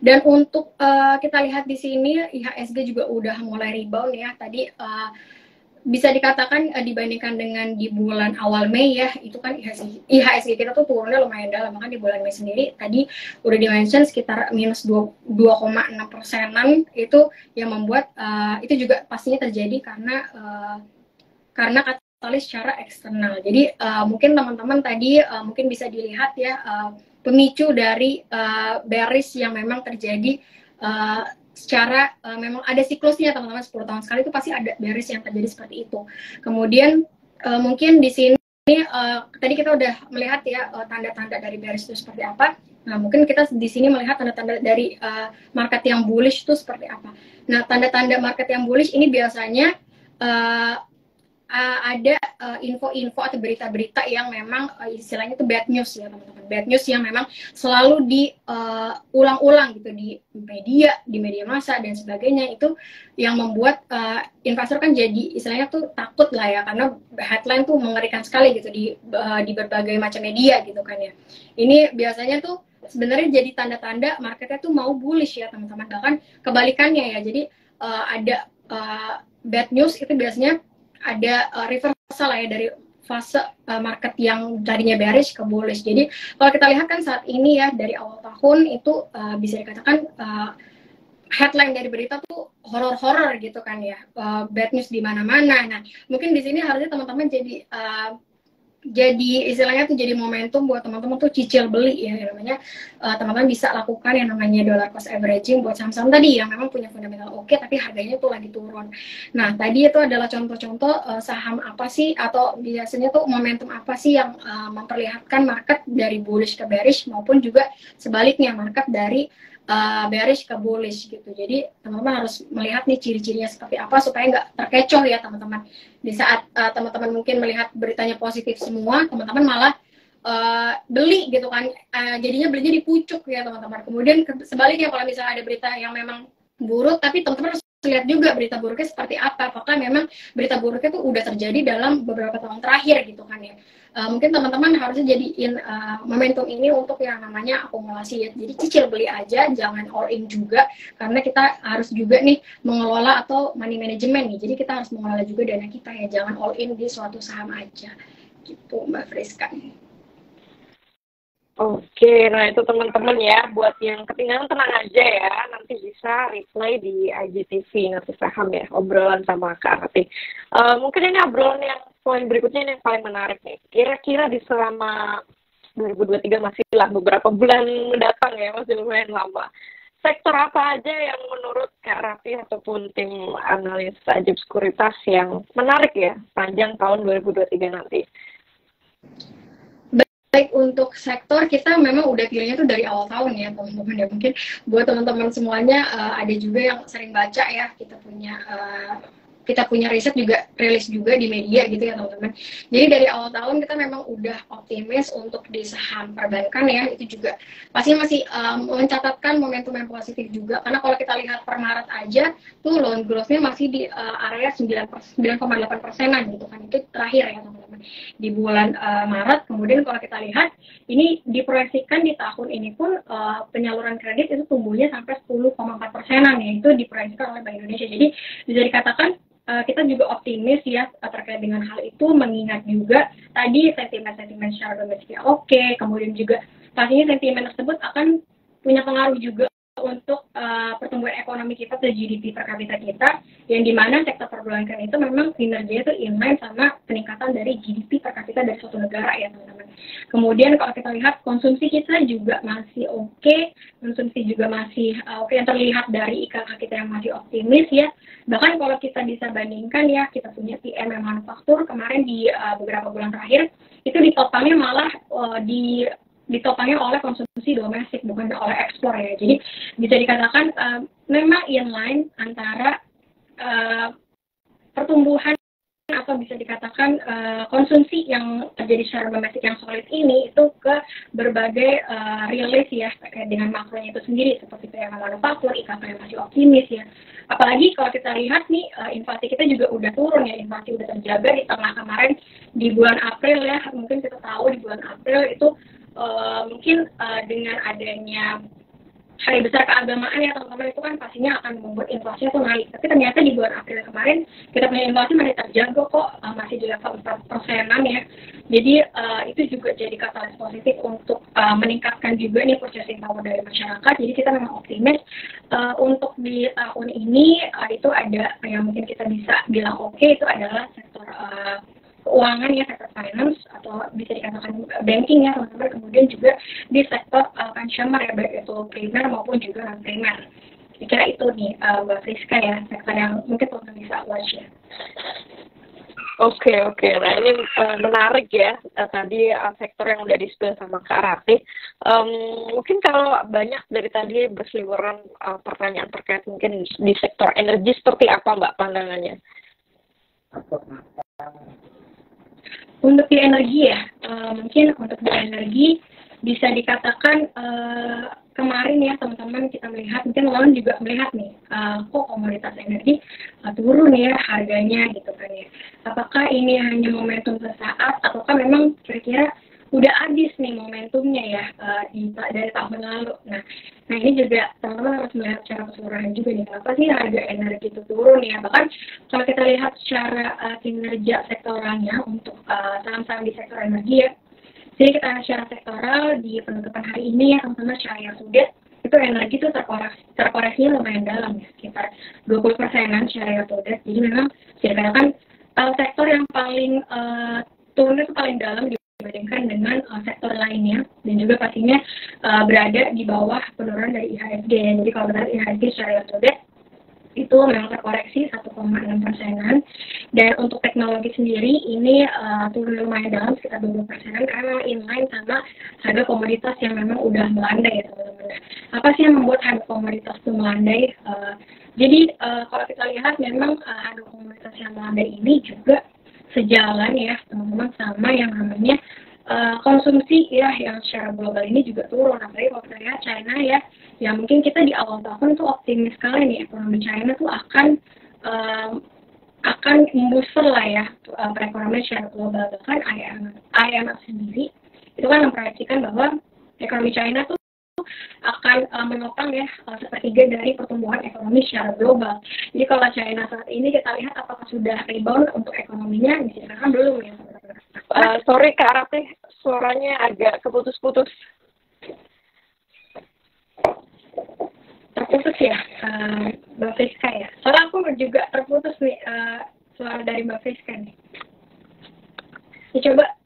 Dan untuk uh, kita lihat di sini IHSG juga udah mulai rebound ya. Tadi uh, bisa dikatakan uh, dibandingkan dengan di bulan awal Mei ya itu kan IHSG, IHSG kita tuh turunnya lumayan dalam. Bahkan di bulan Mei sendiri tadi udah dimention sekitar minus 2,6 persenan itu yang membuat uh, itu juga pastinya terjadi karena uh, karena katalis secara eksternal. Jadi uh, mungkin teman-teman tadi uh, mungkin bisa dilihat ya uh, pemicu dari uh, bearish yang memang terjadi uh, secara uh, memang ada siklusnya teman-teman 10 tahun sekali itu pasti ada bearish yang terjadi seperti itu. Kemudian uh, mungkin di sini uh, tadi kita udah melihat ya tanda-tanda uh, dari bearish itu seperti apa. Nah, mungkin kita di sini melihat tanda-tanda dari uh, market yang bullish itu seperti apa. Nah, tanda-tanda market yang bullish ini biasanya uh, uh, ada info-info uh, atau berita-berita yang memang uh, istilahnya itu bad news ya teman-teman. Bad news yang memang selalu diulang-ulang gitu di media di media massa dan sebagainya. Itu yang membuat uh, investor kan jadi istilahnya tuh takut lah ya karena headline tuh mengerikan sekali gitu di uh, di berbagai macam media gitu kan ya. Ini biasanya tuh sebenarnya jadi tanda-tanda marketnya tuh mau bullish ya teman-teman. Bahkan kebalikannya ya jadi uh, ada uh, bad news itu biasanya ada uh, reversal ya dari fase uh, market yang tadinya bearish ke bullish. Jadi kalau kita lihat kan saat ini ya dari awal tahun itu uh, bisa dikatakan uh, headline dari berita tuh horor-horor gitu kan ya, uh, bad news di mana-mana. Nah mungkin di sini harusnya teman-teman jadi uh, jadi istilahnya tuh jadi momentum buat teman-teman tuh cicil beli ya namanya uh, teman-teman bisa lakukan yang namanya dollar cost averaging buat saham-saham tadi yang memang punya fundamental oke okay, tapi harganya tuh lagi turun. Nah tadi itu adalah contoh-contoh uh, saham apa sih atau biasanya tuh momentum apa sih yang uh, memperlihatkan market dari bullish ke bearish maupun juga sebaliknya market dari uh, bearish ke bullish gitu. Jadi teman-teman harus melihat nih ciri-cirinya seperti apa supaya nggak terkecoh ya teman-teman. Di saat uh, teman-teman mungkin melihat beritanya positif semua, teman-teman malah uh, beli gitu kan. Uh, jadinya belinya di pucuk ya teman-teman. Kemudian sebaliknya kalau misalnya ada berita yang memang buruk, tapi teman-teman harus lihat juga berita buruknya seperti apa. Apakah memang berita buruknya itu udah terjadi dalam beberapa tahun terakhir gitu kan ya. Uh, mungkin teman-teman harusnya jadiin uh, momentum ini untuk yang namanya akumulasi ya. Jadi cicil beli aja, jangan all in juga karena kita harus juga nih mengelola atau money management nih. Jadi kita harus mengelola juga dana kita ya, jangan all in di suatu saham aja. Gitu Mbak Friska. Oke, nah itu teman-teman ya, buat yang ketinggalan tenang aja ya, nanti bisa replay di IGTV nanti saham ya, obrolan sama Kak Rati. Uh, mungkin ini obrolan yang poin berikutnya ini yang paling menarik nih. Kira-kira di selama 2023 masih lah beberapa bulan mendatang ya, masih lumayan lama. Sektor apa aja yang menurut Kak Rati ataupun tim analis Ajib Sekuritas yang menarik ya, panjang tahun 2023 nanti? Baik untuk sektor kita memang udah pilihnya tuh dari awal tahun ya teman-teman ya. Mungkin buat teman-teman semuanya uh, ada juga yang sering baca ya kita punya uh, kita punya riset juga rilis juga di media gitu ya teman-teman. Jadi dari awal tahun kita memang udah optimis untuk di saham perbankan ya itu juga pasti masih um, mencatatkan momentum yang positif juga karena kalau kita lihat per Maret aja tuh loan growth-nya masih di uh, area 9,8 persenan gitu kan itu terakhir ya teman-teman di bulan uh, Maret. Kemudian kalau kita lihat ini diproyeksikan di tahun ini pun uh, penyaluran kredit itu tumbuhnya sampai 10,4 persenan ya itu diproyeksikan oleh Bank Indonesia. Jadi bisa dikatakan uh, kita juga optimis ya terkait dengan hal itu mengingat juga tadi sentimen-sentimen secara domestiknya oke okay, kemudian juga pastinya sentimen tersebut akan punya pengaruh juga untuk uh, pertumbuhan ekonomi kita atau GDP per kapita kita yang di mana sektor perbankan itu memang kinerjanya itu inline sama peningkatan dari GDP per kapita dari suatu negara ya teman-teman. Kemudian kalau kita lihat konsumsi kita juga masih oke, okay, konsumsi juga masih uh, oke okay, yang terlihat dari IKK kita yang masih optimis ya bahkan kalau kita bisa bandingkan ya kita punya PMM manufaktur kemarin di uh, beberapa bulan terakhir itu ditopangnya malah uh, di ditopangnya oleh konsumsi domestik bukan oleh ekspor ya jadi bisa dikatakan uh, memang inline antara uh, pertumbuhan atau bisa dikatakan uh, konsumsi yang terjadi secara domestik yang solid ini itu ke berbagai uh, rilis ya dengan makronya itu sendiri seperti PMI manufaktur, IKP yang masih optimis ya. Apalagi kalau kita lihat nih uh, inflasi kita juga udah turun ya, inflasi udah terjaga di tengah kemarin di bulan April ya, mungkin kita tahu di bulan April itu uh, mungkin uh, dengan adanya hari besar keagamaan ya teman-teman itu kan pastinya akan membuat inflasinya tuh naik. Tapi ternyata di bulan April kemarin kita punya inflasi masih terjaga kok uh, masih di level 4 persenan ya. Jadi uh, itu juga jadi katalis positif untuk uh, meningkatkan juga nih purchasing power dari masyarakat. Jadi kita memang optimis uh, untuk di tahun ini uh, itu ada yang mungkin kita bisa bilang oke okay, itu adalah sektor uh, keuangan ya sektor finance atau bisa dikatakan banking ya teman-teman kemudian juga di sektor uh, consumer ya baik itu primer maupun juga non primer kira itu nih uh, Mbak Friska ya sektor yang mungkin teman-teman bisa watch ya Oke okay, oke, okay. nah ini uh, menarik ya uh, tadi uh, sektor yang udah disebut sama Kak Rati. Um, mungkin kalau banyak dari tadi berseliweran uh, pertanyaan terkait mungkin di sektor energi seperti apa Mbak pandangannya? Untuk energi ya, uh, mungkin untuk di energi bisa dikatakan uh, kemarin ya teman-teman kita melihat, mungkin lawan juga melihat nih, uh, kok komoditas energi uh, turun ya harganya gitu kan ya. Apakah ini hanya momentum sesaat ataukah memang kira-kira udah habis nih momentumnya ya uh, di, dari tahun lalu. Nah, nah ini juga teman-teman harus melihat secara keseluruhan juga nih kenapa sih harga energi itu turun ya. Bahkan kalau kita lihat secara uh, kinerja sektoralnya untuk uh, saham-saham di sektor energi ya. Jadi kita secara sektoral di penutupan hari ini ya teman-teman yang sudah itu energi itu terkoreksi, terkoreksinya lumayan dalam ya sekitar 20 persenan secara. Jadi memang bisa dikatakan uh, sektor yang paling uh, turun itu paling dalam di dibandingkan dengan uh, sektor lainnya dan juga pastinya uh, berada di bawah penurunan dari IHSG. Jadi kalau dari IHSG secara year itu memang terkoreksi 1,6 persenan dan untuk teknologi sendiri ini uh, turun lumayan dalam sekitar 20 persenan karena inline sama harga komoditas yang memang udah melandai ya teman-teman. Apa sih yang membuat harga komoditas itu melandai? Uh, jadi uh, kalau kita lihat memang uh, harga komoditas yang melandai ini juga sejalan ya teman-teman sama yang namanya uh, konsumsi ya yang secara global ini juga turun. Apalagi kita lihat China ya ya mungkin kita di awal tahun tuh optimis sekali nih ekonomi China tuh akan uh, akan membooster lah ya uh, perekonomian secara global. Bahkan IMF, sendiri itu kan memproyeksikan bahwa ekonomi China tuh akan uh, menopang ya uh, sepertiga dari pertumbuhan ekonomi secara global. Jadi kalau China saat ini kita lihat apakah sudah rebound untuk ekonominya, misalkan belum ya. Uh, sorry Kak Ratih, suaranya agak keputus-putus. Terputus ya, uh, Mbak Friska ya. Soalnya aku juga terputus nih uh, suara dari Mbak Friska nih. Ya, coba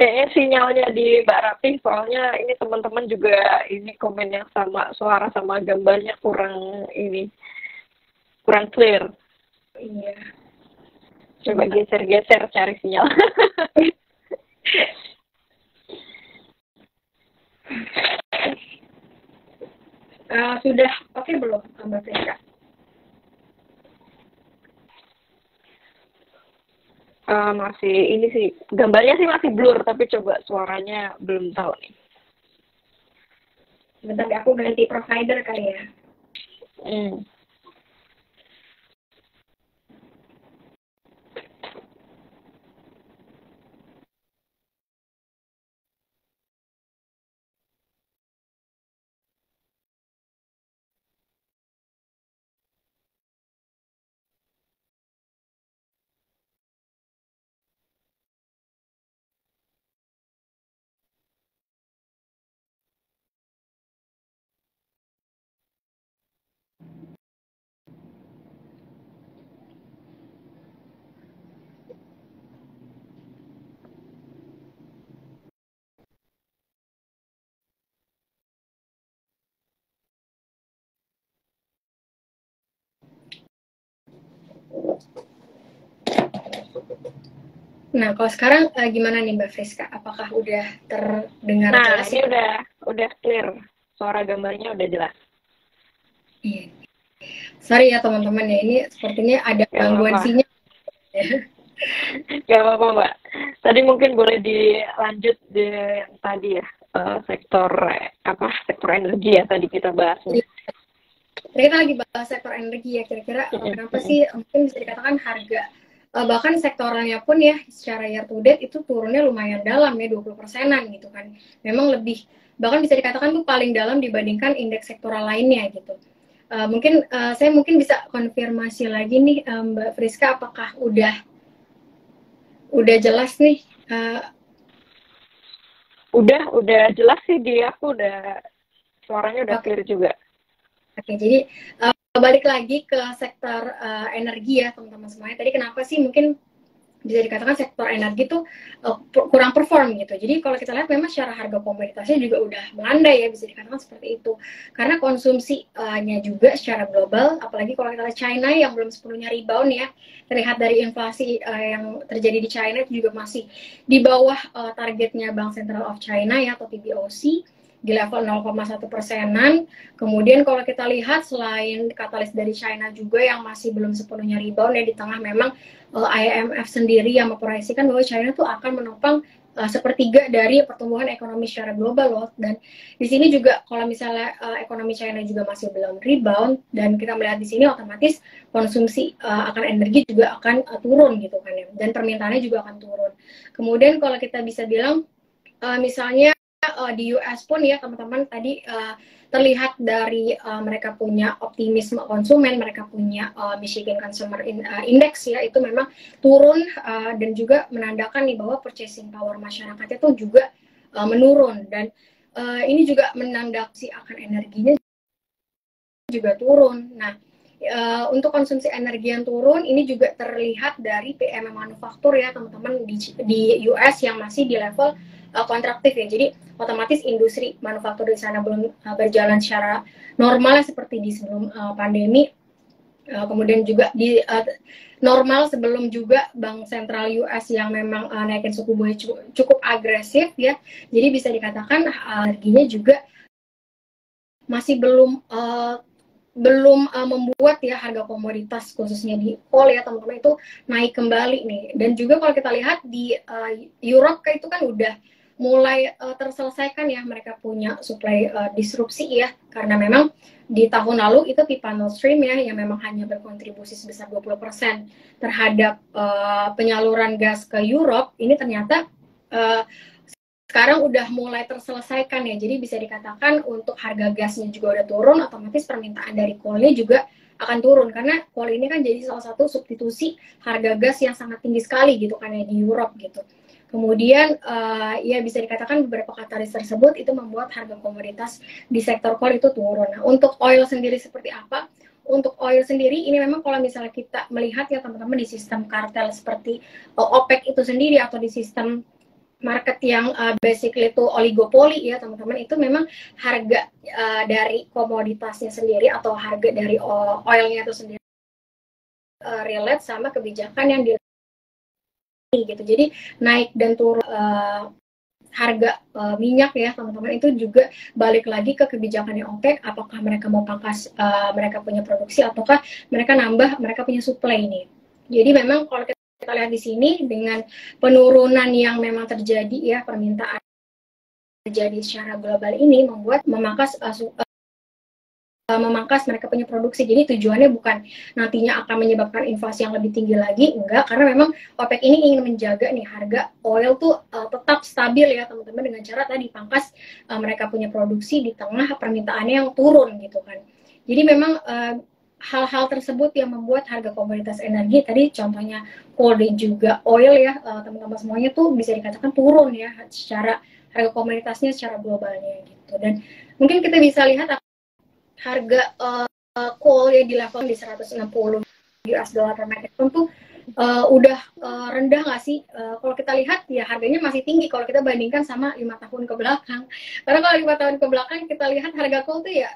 kayaknya sinyalnya di Mbak Ratih soalnya ini teman-teman juga ini komen yang sama suara sama gambarnya kurang ini kurang clear. Iya. Coba geser-geser cari sinyal. Uh, sudah oke okay belum Mbak Frika Uh, masih ini sih gambarnya sih masih blur tapi coba suaranya belum tahu nih. Bentar aku ganti provider kali ya. Hmm. Nah, kalau sekarang uh, gimana nih Mbak Friska? Apakah udah terdengar nah, jelas? Nah, ini udah udah clear. Suara gambarnya udah jelas. Iya. Sorry ya teman-teman ya, ini sepertinya ada gangguan sinyal. Gak apa-apa Mbak. Tadi mungkin boleh dilanjut di tadi ya, uh, sektor apa sektor energi ya tadi kita bahas. Iya. kita lagi bahas sektor energi ya, kira-kira kenapa sih mungkin bisa dikatakan harga uh, bahkan sektoralnya pun ya secara year to date itu turunnya lumayan dalam ya 20 persenan gitu kan. Memang lebih bahkan bisa dikatakan tuh paling dalam dibandingkan indeks sektoral lainnya gitu. Uh, mungkin uh, saya mungkin bisa konfirmasi lagi nih um, Mbak Friska apakah udah udah jelas nih uh, udah udah jelas sih dia aku udah suaranya udah okay. clear juga. Oke, okay, jadi uh, balik lagi ke sektor uh, energi ya teman-teman semuanya. Tadi kenapa sih mungkin bisa dikatakan sektor energi itu uh, kurang perform gitu. Jadi kalau kita lihat memang secara harga komoditasnya juga udah melandai ya bisa dikatakan seperti itu. Karena konsumsinya juga secara global, apalagi kalau kita lihat China yang belum sepenuhnya rebound ya, terlihat dari inflasi uh, yang terjadi di China itu juga masih di bawah uh, targetnya Bank Central of China ya atau PBOC di level 0,1 persenan. Kemudian kalau kita lihat selain katalis dari China juga yang masih belum sepenuhnya rebound ya di tengah memang uh, eh, IMF sendiri yang memproyeksikan bahwa China itu akan menopang uh, sepertiga dari pertumbuhan ekonomi secara global loh. Dan di sini juga kalau misalnya uh, ekonomi China juga masih belum rebound dan kita melihat di sini otomatis konsumsi uh, akan energi juga akan uh, turun gitu kan ya. Dan permintaannya juga akan turun. Kemudian kalau kita bisa bilang uh, misalnya uh, di US pun ya teman-teman tadi uh, terlihat dari uh, mereka punya optimisme konsumen, mereka punya uh, Michigan Consumer Index ya itu memang turun uh, dan juga menandakan nih bahwa purchasing power masyarakat itu juga uh, menurun dan uh, ini juga menandaksi akan energinya juga turun. Nah, uh, untuk konsumsi energi yang turun ini juga terlihat dari PM manufaktur ya teman-teman di, di US yang masih di level uh, kontraktif ya. Jadi otomatis industri manufaktur di sana belum uh, berjalan secara normal seperti di sebelum uh, pandemi. Uh, kemudian juga di uh, normal sebelum juga bank sentral US yang memang uh, naikin suku bunga cukup agresif ya. Jadi bisa dikatakan harganya juga masih belum uh, belum uh, membuat ya harga komoditas khususnya di coal ya teman-teman itu naik kembali nih dan juga kalau kita lihat di uh, Europe itu kan udah mulai uh, terselesaikan ya. Mereka punya supply uh, disrupsi ya. Karena memang di tahun lalu itu pipa Nord Stream ya yang memang hanya berkontribusi sebesar 20% terhadap uh, penyaluran gas ke Europe ini ternyata uh, sekarang udah mulai terselesaikan ya. Jadi bisa dikatakan untuk harga gasnya juga udah turun otomatis permintaan dari coalnya juga akan turun. Karena coal ini kan jadi salah satu substitusi harga gas yang sangat tinggi sekali gitu kan ya di Europe gitu. Kemudian uh, ya bisa dikatakan beberapa katalis tersebut itu membuat harga komoditas di sektor coal itu turun. Nah, untuk oil sendiri seperti apa? Untuk oil sendiri ini memang kalau misalnya kita melihat ya teman-teman di sistem kartel seperti uh, OPEC itu sendiri atau di sistem market yang uh, basically itu oligopoli ya teman-teman itu memang harga uh, dari komoditasnya sendiri atau harga dari oilnya itu sendiri uh, relate sama kebijakan yang di gitu. Jadi naik dan turun uh, harga uh, minyak ya teman-teman itu juga balik lagi ke kebijakan yang OPEC apakah mereka mau pangkas uh, mereka punya produksi ataukah mereka nambah mereka punya supply ini. Jadi memang kalau kita lihat di sini dengan penurunan yang memang terjadi ya permintaan terjadi secara global ini membuat memangkas uh, memangkas mereka punya produksi. Jadi tujuannya bukan nantinya akan menyebabkan inflasi yang lebih tinggi lagi, enggak, karena memang OPEC ini ingin menjaga nih harga oil tuh uh, tetap stabil ya teman-teman dengan cara tadi pangkas uh, mereka punya produksi di tengah permintaannya yang turun gitu kan. Jadi memang hal hal-hal tersebut yang membuat harga komoditas energi tadi contohnya coal dan juga oil ya teman-teman uh, semuanya tuh bisa dikatakan turun ya secara harga komoditasnya secara globalnya gitu dan mungkin kita bisa lihat harga uh, coal ya di level di 160 US dollar per metric ton tuh uh, udah uh, rendah nggak sih? Uh, kalau kita lihat ya harganya masih tinggi kalau kita bandingkan sama lima tahun ke belakang. Karena kalau lima tahun ke belakang kita lihat harga coal tuh ya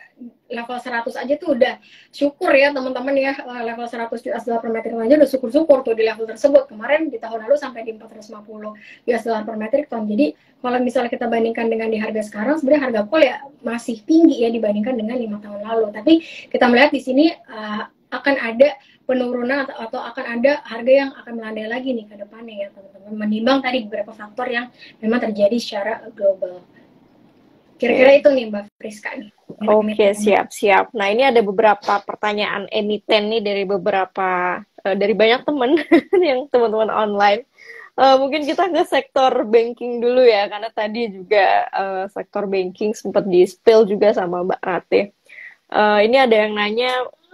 level 100 aja tuh udah syukur ya teman-teman ya level 100 US dollar per ton aja udah syukur-syukur tuh di level tersebut. Kemarin di tahun lalu sampai di 450 US dollar per metric ton. Jadi kalau misalnya kita bandingkan dengan di harga sekarang sebenarnya harga coal ya masih tinggi ya dibandingkan dengan lima tahun lalu. Tapi kita melihat di sini uh, akan ada penurunan atau, atau akan ada harga yang akan melandai lagi nih ke depannya ya teman-teman. Menimbang tadi beberapa faktor yang memang terjadi secara global. Kira-kira itu nih Mbak Friska nih. Oke, okay, siap, siap. Nah, ini ada beberapa pertanyaan emiten nih dari beberapa uh, dari banyak teman yang teman-teman online. Uh, mungkin kita ke sektor banking dulu ya, karena tadi juga uh, sektor banking sempat di spill juga sama Mbak Rate. Uh, ini ada yang nanya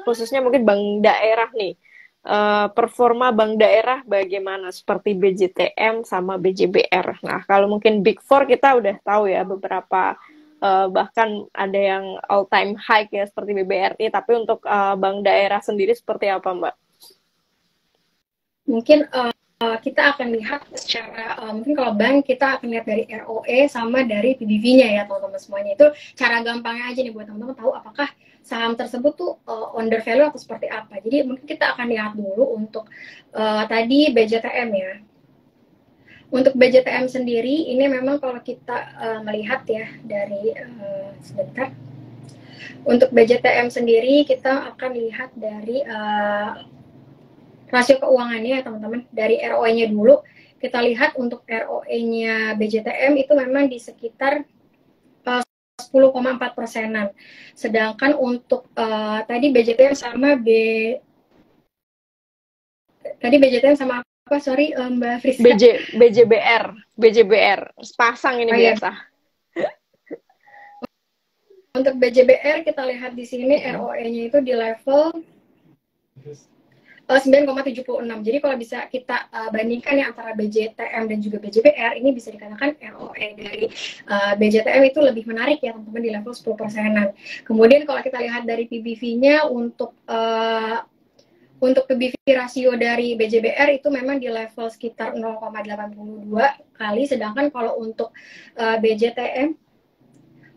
khususnya mungkin bank daerah nih. Uh, performa bank daerah bagaimana seperti BJTM sama BJBR. Nah, kalau mungkin Big Four kita udah tahu ya beberapa uh, bahkan ada yang all time high ya seperti BBRI, tapi untuk uh, bank daerah sendiri seperti apa, Mbak? Mungkin uh, kita akan lihat secara uh, mungkin kalau bank kita akan lihat dari ROE sama dari PBV-nya ya teman-teman semuanya itu cara gampangnya aja nih buat teman-teman tahu apakah saham tersebut tuh uh, under value atau seperti apa. Jadi mungkin kita akan lihat dulu untuk uh, tadi BJTM ya. Untuk BJTM sendiri ini memang kalau kita uh, melihat ya dari uh, sebentar. Untuk BJTM sendiri kita akan lihat dari uh, rasio keuangannya ya teman-teman. Dari ROE-nya dulu kita lihat untuk ROE-nya BJTM itu memang di sekitar 10,4 persenan. Sedangkan untuk uh, tadi BJTM sama B tadi BJTM sama apa? Sorry uh, Mbak Friska. BJ BJBR, BJBR. Pasang ini oh, iya. biasa. Untuk BJBR kita lihat di sini ROE-nya itu di level 9,76. Eh, Jadi kalau bisa kita uh, bandingkan ya antara BJTM dan juga BJBR, ini bisa dikatakan ROE dari uh, eh, BJTM itu lebih menarik ya teman-teman di level 10 persenan. Kemudian kalau kita lihat dari PBV-nya untuk uh, untuk PBV rasio dari BJBR itu memang di level sekitar 0,82 kali, sedangkan kalau untuk uh, BJTM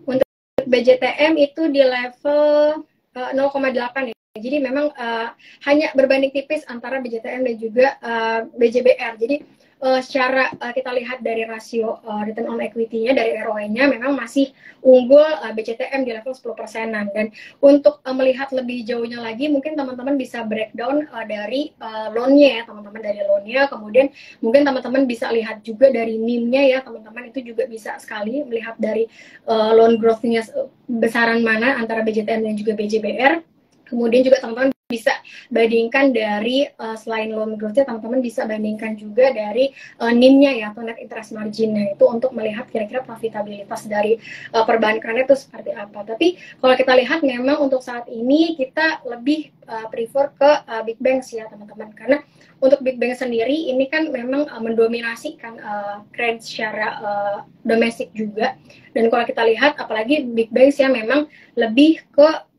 untuk BJTM itu di level uh, 0,8 ya. Jadi memang uh, hanya berbanding tipis antara BJTM dan juga uh, eh, BJBR. Jadi uh, secara uh, kita lihat dari rasio uh, return on equity-nya dari ROE-nya memang masih unggul uh, BCTM di level 10 persenan. Dan untuk uh, melihat lebih jauhnya lagi, mungkin teman-teman bisa breakdown uh, dari uh, loan-nya ya, teman-teman dari loan-nya. Kemudian mungkin teman-teman bisa lihat juga dari NIM-nya ya, teman-teman itu juga bisa sekali melihat dari uh, loan growth-nya besaran mana antara BJTM dan juga BJBR Kemudian juga teman-teman bisa bandingkan dari uh, selain loan growth-nya, teman-teman bisa bandingkan juga dari uh, NIM-nya ya atau net interest margin-nya. Itu untuk melihat kira-kira profitabilitas dari uh, perbankannya itu seperti apa. Tapi kalau kita lihat memang untuk saat ini kita lebih uh, prefer ke uh, big banks ya teman-teman. Karena untuk big bank sendiri ini kan memang uh, mendominasi kan uh, kredit secara uh, domestik juga. Dan kalau kita lihat apalagi big banks ya memang lebih ke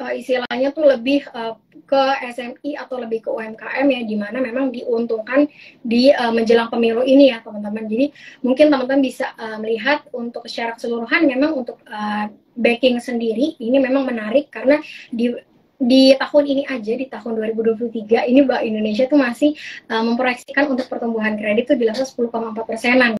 uh, istilahnya tuh lebih uh, ke SMI atau lebih ke UMKM ya di mana memang diuntungkan di uh, menjelang pemilu ini ya teman-teman. Jadi mungkin teman-teman bisa uh, melihat untuk secara keseluruhan memang untuk uh, banking sendiri ini memang menarik karena di di tahun ini aja di tahun 2023 ini Bank Indonesia tuh masih uh, memproyeksikan untuk pertumbuhan kredit tuh di level 10,4 persenan